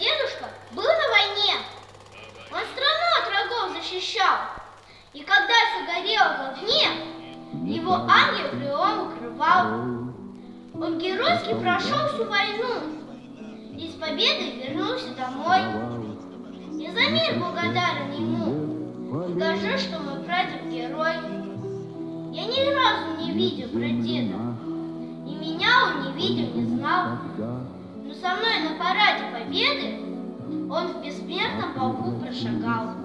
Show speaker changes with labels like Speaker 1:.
Speaker 1: дедушка был на войне. Он страну от врагов защищал. И когда все горело в огне, его ангел крылом укрывал. Он геройски прошел всю войну и с победой вернулся домой. Я за мир благодарен ему. Скажи, что мой прадед герой. Я ни разу не видел прадеда, и меня он не видел, не знал. Но со мной на параде победы он в бессмертном полку прошагал.